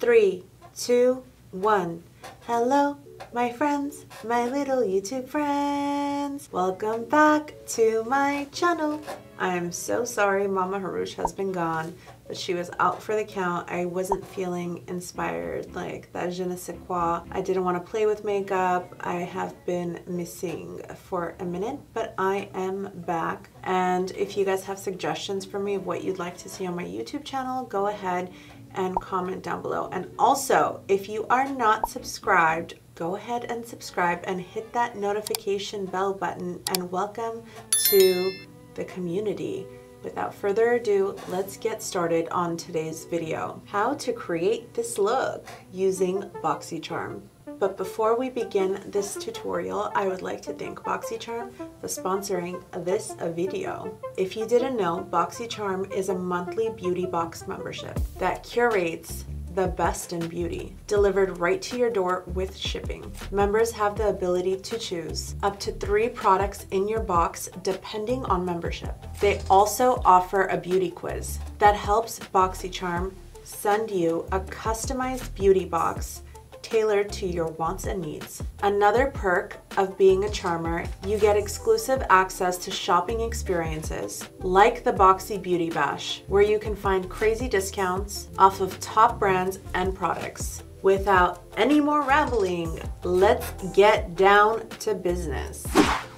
three, two, one. Hello, my friends, my little YouTube friends. Welcome back to my channel. I'm so sorry Mama Hrush has been gone, but she was out for the count. I wasn't feeling inspired, like that je ne sais quoi. I didn't want to play with makeup. I have been missing for a minute, but I am back. And if you guys have suggestions for me of what you'd like to see on my YouTube channel, go ahead and comment down below. And also, if you are not subscribed, go ahead and subscribe and hit that notification bell button and welcome to the community. Without further ado, let's get started on today's video. How to create this look using BoxyCharm. But before we begin this tutorial, I would like to thank BoxyCharm for sponsoring this video. If you didn't know, BoxyCharm is a monthly beauty box membership that curates the best in beauty, delivered right to your door with shipping. Members have the ability to choose up to three products in your box depending on membership. They also offer a beauty quiz that helps BoxyCharm send you a customized beauty box tailored to your wants and needs. Another perk of being a charmer, you get exclusive access to shopping experiences like the Boxy Beauty Bash, where you can find crazy discounts off of top brands and products. Without any more rambling, let's get down to business.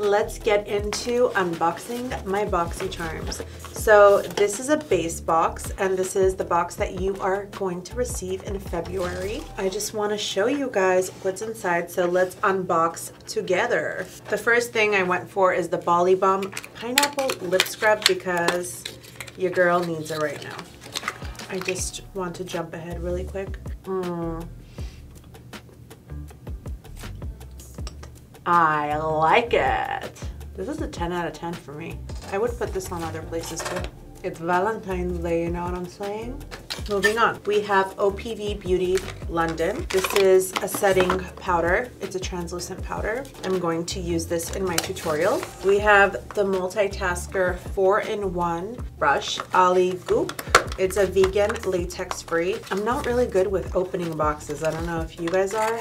Let's get into unboxing my BoxyCharms. So this is a base box and this is the box that you are going to receive in February. I just want to show you guys what's inside so let's unbox together. The first thing I went for is the Bali Balm Pineapple Lip Scrub because your girl needs it right now. I just want to jump ahead really quick. Mm. I like it. This is a 10 out of 10 for me. I would put this on other places too. It's Valentine's Day, you know what I'm saying? Moving on, we have OPV Beauty London. This is a setting powder. It's a translucent powder. I'm going to use this in my tutorial. We have the Multitasker 4-in-1 brush, Alley Oop. It's a vegan, latex-free. I'm not really good with opening boxes. I don't know if you guys are,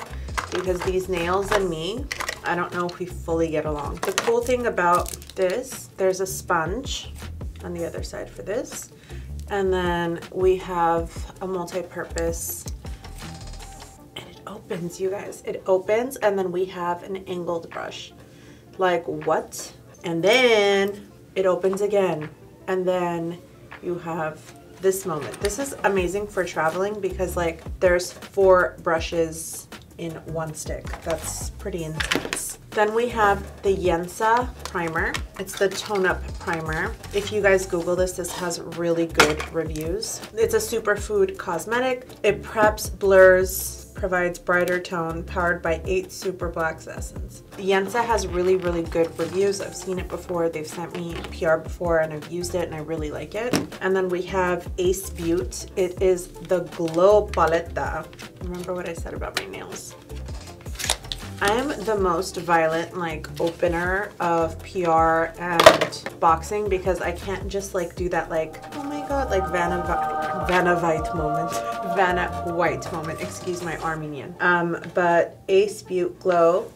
because these nails and me, I don't know if we fully get along. The cool thing about this, there's a sponge on the other side for this. And then we have a multi-purpose and it opens, you guys. It opens and then we have an angled brush. Like what? And then it opens again. And then you have this moment. This is amazing for traveling because like there's four brushes in one stick. That's pretty intense. Then we have the Yensa primer. It's the tone up primer. If you guys Google this, this has really good reviews. It's a superfood cosmetic. It preps, blurs, provides brighter tone powered by eight super blacks essence. The Yensa has really, really good reviews. I've seen it before. They've sent me PR before and I've used it and I really like it. And then we have Ace Beaute. It is the Glow Paleta. Remember what I said about my nails. I am the most violent like opener of PR and boxing because I can't just like do that like oh my god like Vanna Vanna White moment. Vanna White moment. Excuse my Armenian. Um but Ace Beaute Glow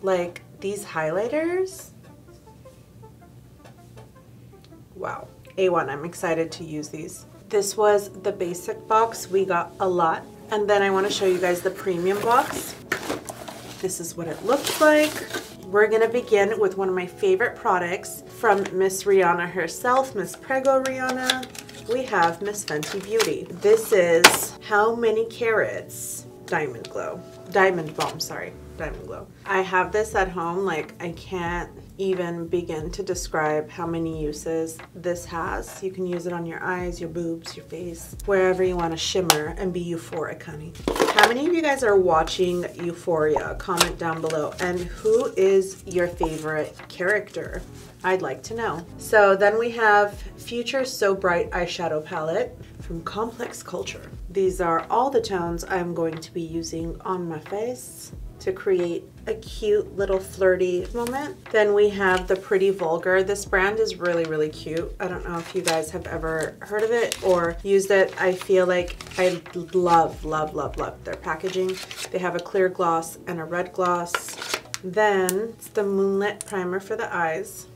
like these highlighters. Wow. A1 I'm excited to use these. This was the basic box. We got a lot. And then I want to show you guys the premium box this is what it looks like. We're gonna begin with one of my favorite products from Miss Rihanna herself, Miss Prego Rihanna. We have Miss Fenty Beauty. This is How Many Carats Diamond Glow. Diamond Bomb, sorry, Diamond Glow. I have this at home, like I can't even begin to describe how many uses this has. You can use it on your eyes, your boobs, your face, wherever you want to shimmer and be euphoric, honey. How many of you guys are watching Euphoria? Comment down below. And who is your favorite character? I'd like to know. So then we have Future So Bright eyeshadow palette from Complex Culture. These are all the tones I'm going to be using on my face to create a cute little flirty moment. Then we have the Pretty Vulgar. This brand is really, really cute. I don't know if you guys have ever heard of it or used it. I feel like I love, love, love, love their packaging. They have a clear gloss and a red gloss. Then it's the Moonlit Primer for the eyes.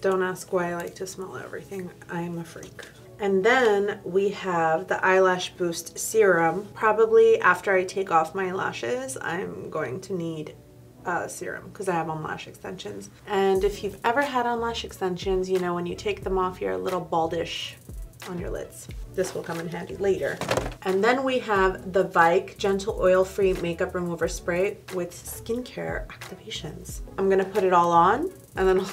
Don't ask why I like to smell everything. I am a freak. And then we have the Eyelash Boost Serum. Probably after I take off my lashes, I'm going to need a serum because I have on lash extensions. And if you've ever had on lash extensions, you know when you take them off, you're a little baldish on your lids. This will come in handy later. And then we have the Vike Gentle Oil Free Makeup Remover Spray with skincare activations. I'm gonna put it all on and then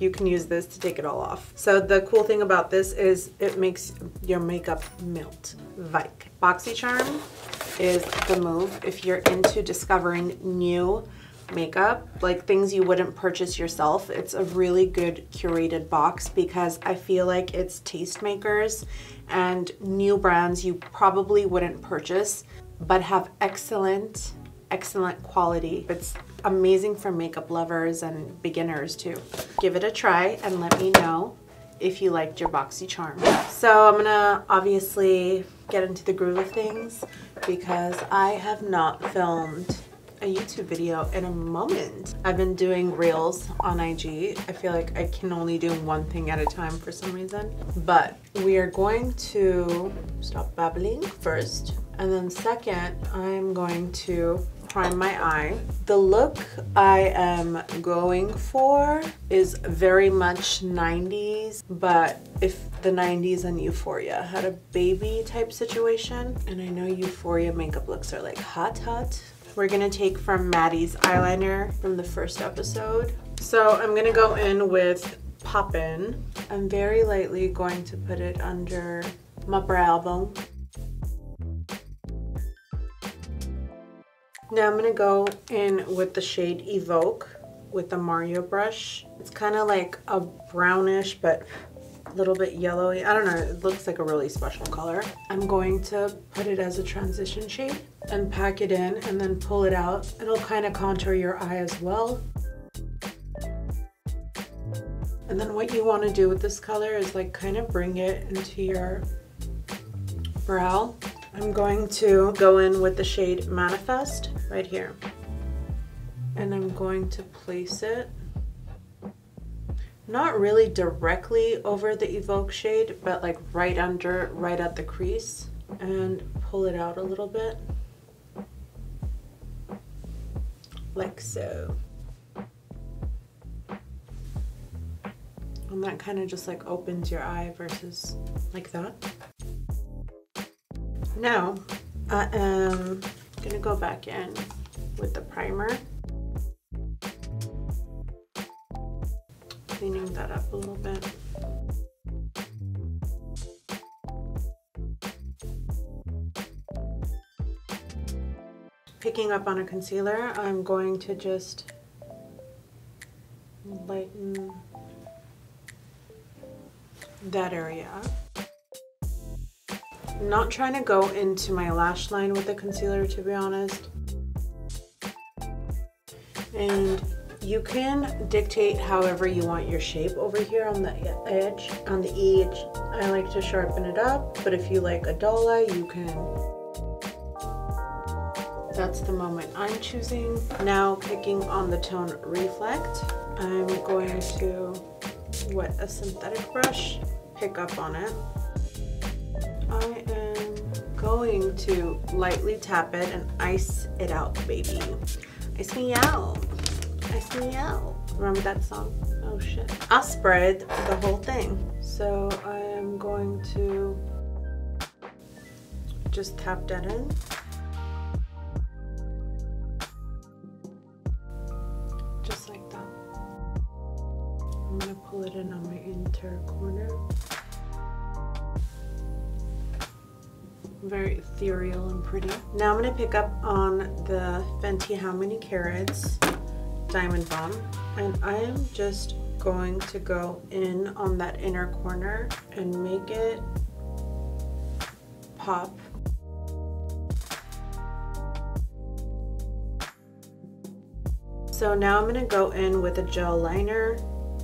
you can use this to take it all off. So the cool thing about this is it makes your makeup melt. Vike. BoxyCharm is the move if you're into discovering new makeup, like things you wouldn't purchase yourself. It's a really good curated box because I feel like it's tastemakers and new brands you probably wouldn't purchase but have excellent excellent quality. It's amazing for makeup lovers and beginners too. Give it a try and let me know if you liked your BoxyCharm. So I'm gonna obviously get into the groove of things because I have not filmed a YouTube video in a moment. I've been doing reels on IG. I feel like I can only do one thing at a time for some reason. But we are going to stop babbling first. And then second, I'm going to prime my eye. The look I am going for is very much 90s, but if the 90s and Euphoria had a baby type situation, and I know Euphoria makeup looks are like hot, hot. We're gonna take from Maddy's eyeliner from the first episode. So I'm gonna go in with Poppin'. I'm very lightly going to put it under my brow bone. Now I'm gonna go in with the shade Evoke with the Mario brush. It's kind of like a brownish, but a little bit yellowy. I don't know, it looks like a really special color. I'm going to put it as a transition shade and pack it in and then pull it out. It'll kind of contour your eye as well. And then what you want to do with this color is like kind of bring it into your brow I'm going to go in with the shade Manifest right here. And I'm going to place it not really directly over the Evoke shade, but like right under, right at the crease and pull it out a little bit. Like so. And that kind of just like opens your eye versus like that. Now, I am gonna go back in with the primer. Cleaning that up a little bit. Picking up on a concealer, I'm going to just lighten that area not trying to go into my lash line with the concealer to be honest. And you can dictate however you want your shape over here on the edge, on the edge. I like to sharpen it up, but if you like a eye, you can. That's the moment I'm choosing. Now picking on the tone Reflect, I'm going to wet a synthetic brush, pick up on it. I am going to lightly tap it and ice it out, baby. Ice me out. Ice me out. Remember that song? Oh shit. I'll spread the whole thing. So I am going to just tap that in. Just like that. I'm gonna pull it in on my inner corner. Very ethereal and pretty. Now I'm going to pick up on the Fenty How Many Carats Diamond Bomb and I am just going to go in on that inner corner and make it pop. So now I'm gonna go in with a gel liner.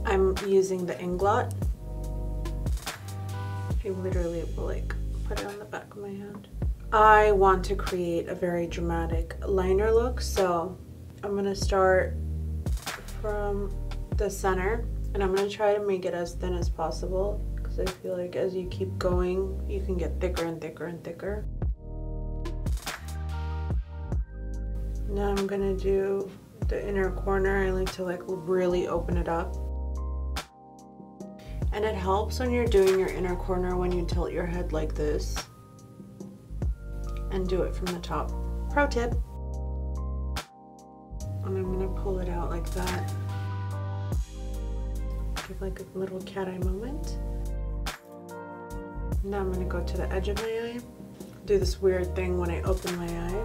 I'm using the Inglot. I literally will like put it on the back of my hand. I want to create a very dramatic liner look, so I'm gonna start from the center and I'm gonna try to make it as thin as possible because I feel like as you keep going, you can get thicker and thicker and thicker. Now I'm gonna do the inner corner. I like to like really open it up. And it helps when you're doing your inner corner when you tilt your head like this and do it from the top. Pro tip. And I'm gonna pull it out like that. Give like a little cat eye moment. Now I'm gonna go to the edge of my eye. Do this weird thing when I open my eye.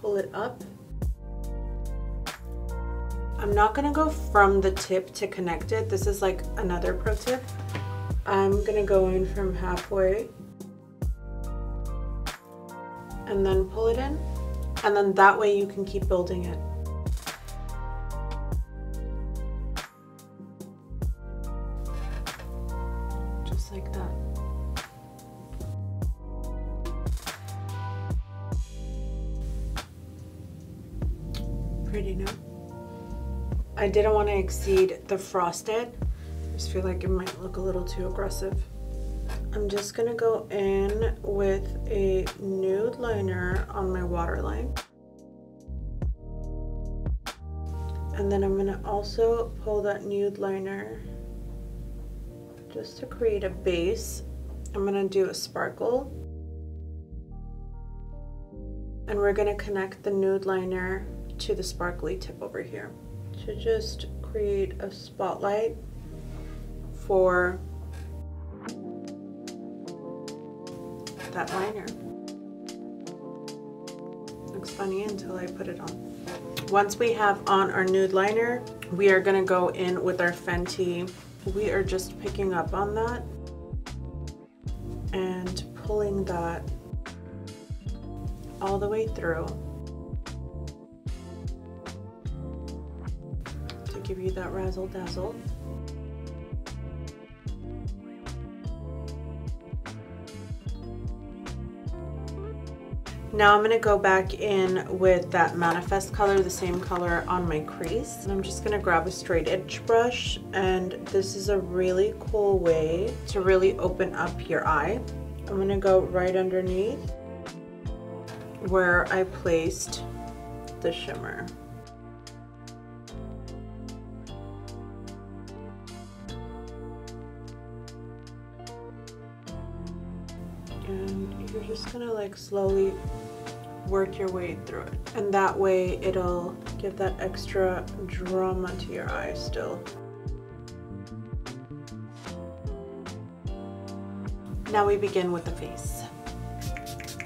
Pull it up. I'm not gonna go from the tip to connect it. This is like another pro tip. I'm gonna go in from halfway and then pull it in and then that way you can keep building it. Just like that. Pretty, no? I didn't want to exceed the frosted. I just feel like it might look a little too aggressive. I'm just gonna go in with a nude liner on my waterline. And then I'm gonna also pull that nude liner just to create a base. I'm gonna do a sparkle. And we're gonna connect the nude liner to the sparkly tip over here to just create a spotlight for that liner. Looks funny until I put it on. Once we have on our nude liner, we are gonna go in with our Fenty. We are just picking up on that and pulling that all the way through to give you that razzle dazzle. Now I'm gonna go back in with that Manifest color, the same color on my crease. And I'm just gonna grab a straight edge brush and this is a really cool way to really open up your eye. I'm gonna go right underneath where I placed the shimmer. You're just gonna like slowly work your way through it. And that way it'll give that extra drama to your eye still. Now we begin with the face.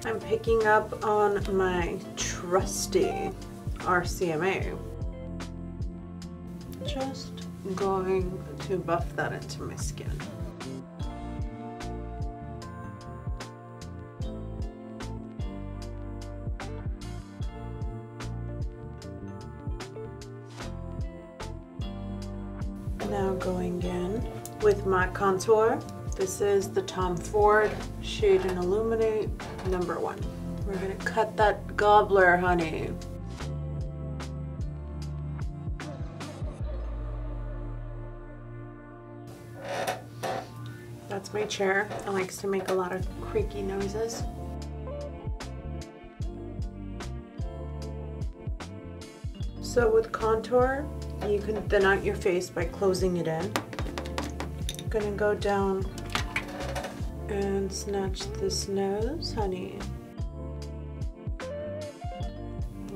I'm picking up on my trusty RCMA. Just going to buff that into my skin. Now going in with my contour. This is the Tom Ford Shade and Illuminate number one. We're gonna cut that gobbler, honey. That's my chair. It likes to make a lot of creaky noises. So with contour, you can thin out your face by closing it in. I'm gonna go down and snatch this nose, honey.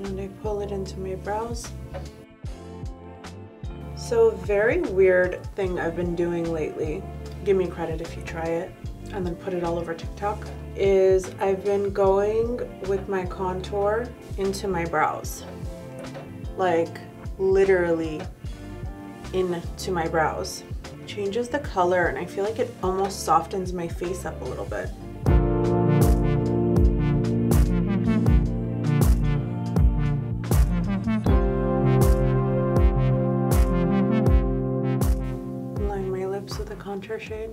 And I pull it into my brows. So a very weird thing I've been doing lately, give me credit if you try it, and then put it all over TikTok, is I've been going with my contour into my brows. Like literally into my brows. Changes the color and I feel like it almost softens my face up a little bit. Line my lips with a contour shade.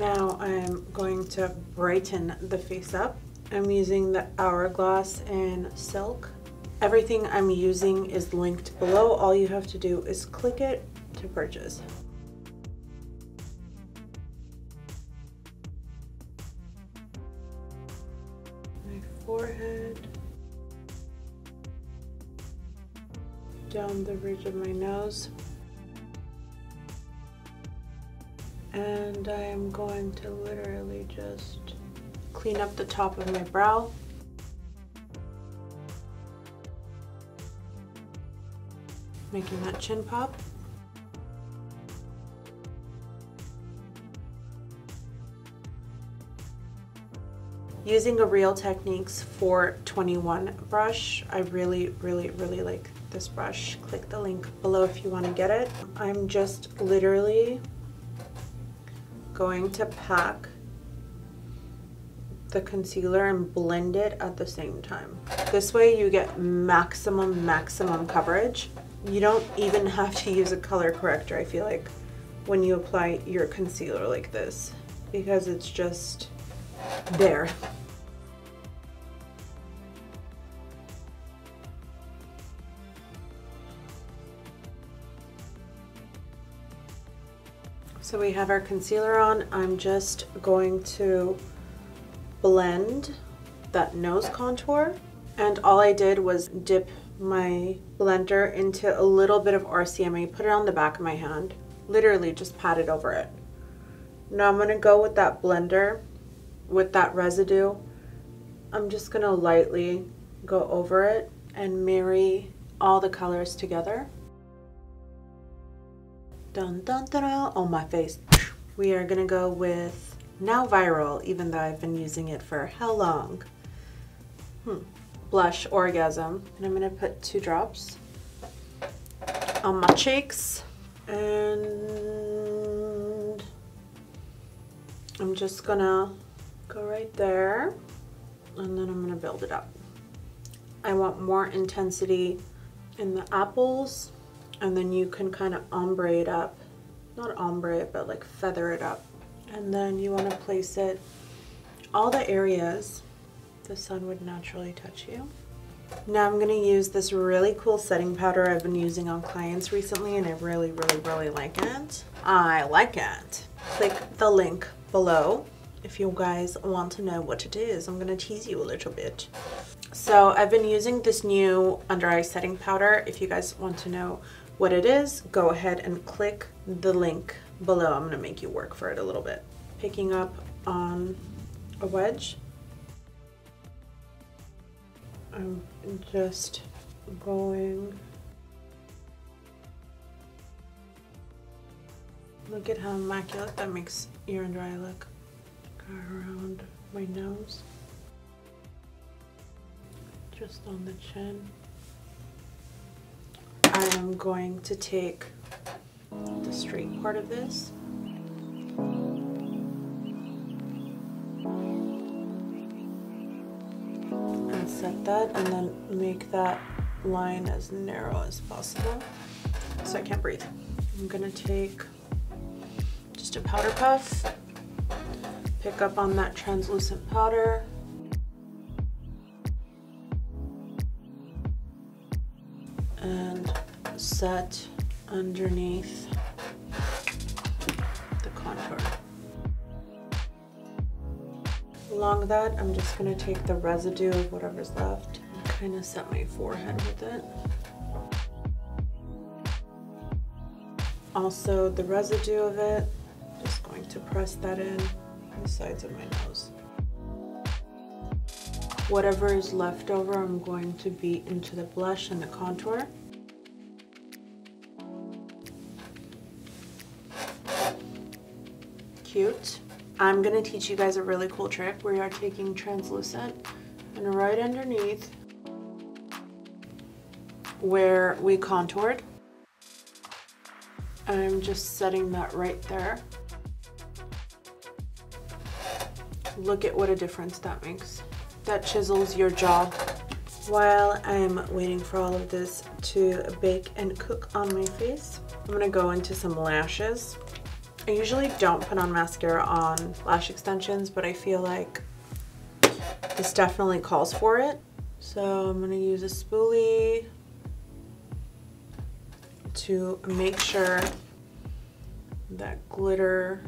Now I'm going to brighten the face up. I'm using the Hourglass in Silk. Everything I'm using is linked below. All you have to do is click it to purchase. My forehead. Down the ridge of my nose. And I am going to literally just clean up the top of my brow. Making that chin pop. Using a Real Techniques 421 brush, I really, really, really like this brush. Click the link below if you want to get it. I'm just literally going to pack the concealer and blend it at the same time. This way you get maximum, maximum coverage. You don't even have to use a color corrector, I feel like, when you apply your concealer like this, because it's just there. So we have our concealer on. I'm just going to blend that nose contour. And all I did was dip my blender into a little bit of RCMA, put it on the back of my hand, literally just pat it over it. Now I'm gonna go with that blender, with that residue. I'm just gonna lightly go over it and marry all the colors together. Dun dun dun, on my face. We are gonna go with now viral, even though I've been using it for how long? Hmm. Blush Orgasm. And I'm gonna put two drops on my cheeks. And I'm just gonna go right there. And then I'm gonna build it up. I want more intensity in the apples. And then you can kind of ombre it up. Not ombre it, but like feather it up and then you want to place it all the areas the sun would naturally touch you. Now I'm going to use this really cool setting powder I've been using on clients recently and I really, really, really like it. I like it. Click the link below if you guys want to know what it is. I'm going to tease you a little bit. So I've been using this new under eye setting powder. If you guys want to know what it is, go ahead and click the link below. I'm to make you work for it a little bit. Picking up on a wedge. I'm just going Look at how immaculate that makes your under eye look. Go around my nose. Just on the chin. I am going to take the straight part of this. And set that and then make that line as narrow as possible so I can't breathe. I'm gonna take just a powder puff, pick up on that translucent powder, set underneath the contour. Along that, I'm just gonna take the residue of whatever's left and kind of set my forehead with it. Also, the residue of it, just going to press that in the sides of my nose. Whatever is left over, I'm going to beat into the blush and the contour. Cute. I'm gonna teach you guys a really cool trick. We are taking translucent and right underneath where we contoured, I'm just setting that right there. Look at what a difference that makes. That chisels your jaw. While I'm waiting for all of this to bake and cook on my face, I'm gonna go into some lashes. I usually don't put on mascara on lash extensions, but I feel like this definitely calls for it. So I'm gonna use a spoolie to make sure that glitter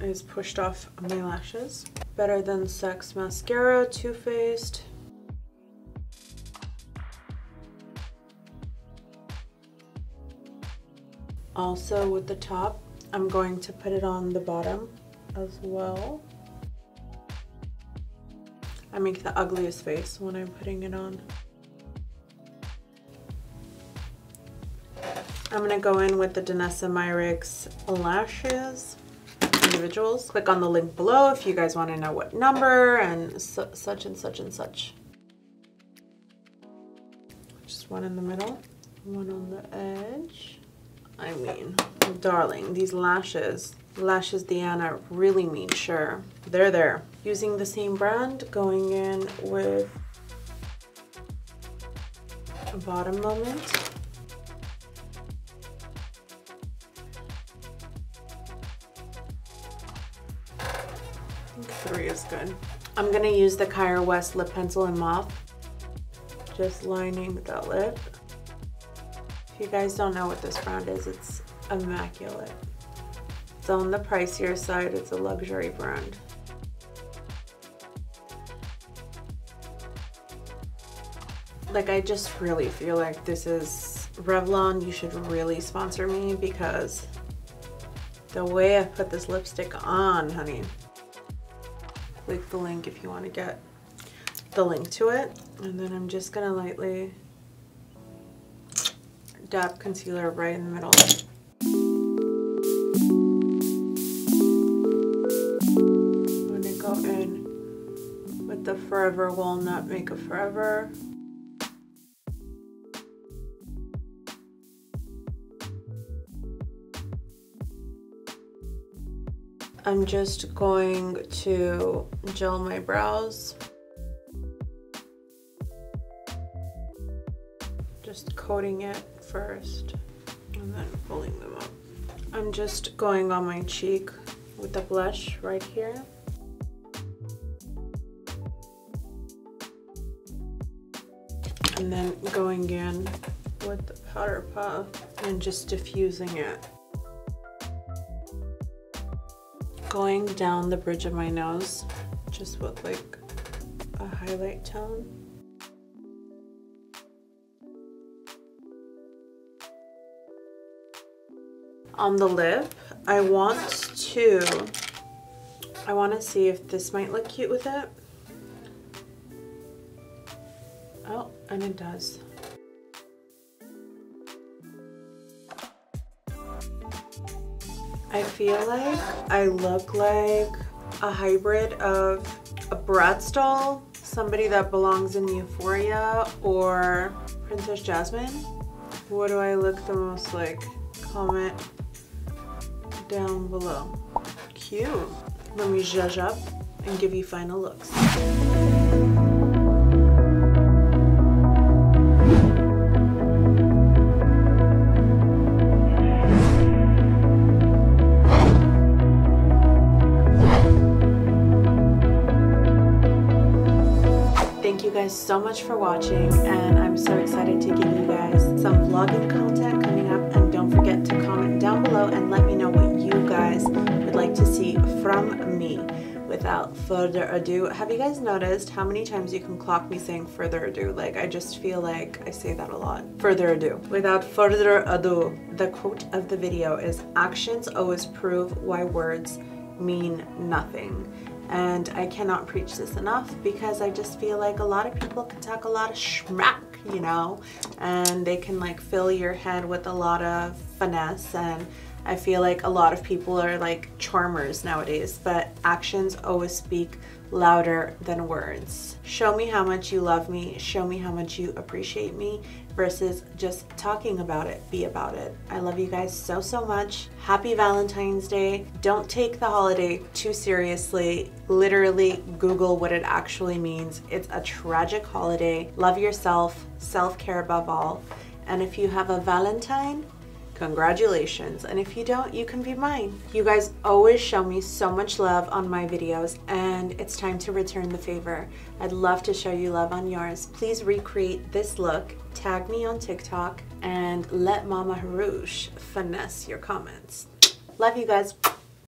is pushed off my lashes. Better Than Sex Mascara, Too Faced. Also with the top, I'm going to put it on the bottom as well. I make the ugliest face when I'm putting it on. I'm gonna go in with the Danessa Myricks lashes individuals. Click on the link below if you guys want to know what number and su such and such and such. Just one in the middle, one on the edge. I mean, darling, these lashes, Lashes Diana really mean sure. They're there. Using the same brand, going in with a bottom moment. three is good. I'm gonna use the Kira West lip pencil in mauve. Just lining that lip. If you guys don't know what this brand is, it's immaculate. It's on the pricier side, it's a luxury brand. Like I just really feel like this is Revlon, you should really sponsor me because the way I put this lipstick on, honey, click the link if you want to get the link to it. And then I'm just to lightly dab concealer right in the middle. I'm to go in with the Forever Walnut Makeup Forever. I'm just going to gel my brows. Just coating it first and then pulling them up. I'm just going on my cheek with the blush right here. And then going in with the powder puff and just diffusing it. going down the bridge of my nose just with like a highlight tone. On the lip, I want to, I want to see if this might look cute with it. Oh, and it does. I feel like I look like a hybrid of a Bratz doll, somebody that belongs in Euphoria, or Princess Jasmine. What do I look the most like? Comment down below. Cute. Let me zhuzh up and give you final looks. Thank you guys so much for watching and I'm so excited to give you guys some vlogging content coming up don't forget to comment down below and let me know what you guys would like to see from me. Without further ado, have you guys noticed how many times you can clock me saying further ado? Like I just feel like I say that a lot. Further ado. Without further ado, the quote of the video is actions always prove why words mean nothing. And I cannot preach this enough because I just feel like a lot of people can talk a lot of schmack, you know, and they can like fill your head with a lot of finesse and I feel like a lot of people are like charmers nowadays, but actions always speak louder than words. Show me how much you love me, show me how much you appreciate me versus just talking about it. Be about it. I love you guys so, so much. Happy Valentine's Day. Don't take the holiday too seriously. Literally, Google what it actually means. It's a tragic holiday. Love yourself, self care above all. And if you have a Valentine, congratulations. And if you don't, you can be mine. You guys always show me so much love on my videos, and it's time to return the favor. I'd love to show you love on yours. Please recreate this look, tag me on TikTok, and let Mama Hrush finesse your comments. Love you guys.